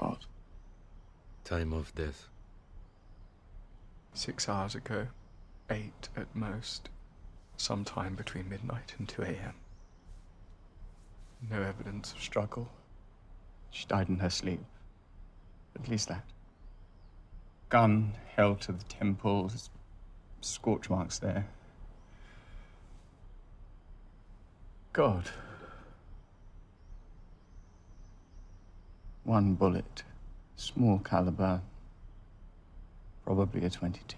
Oh, Time of death. Six hours ago. Eight at most. Sometime between midnight and 2 a.m. No evidence of struggle. She died in her sleep. At least that. Gun held to the temples, scorch marks there. God. One bullet, small caliber, probably a 22.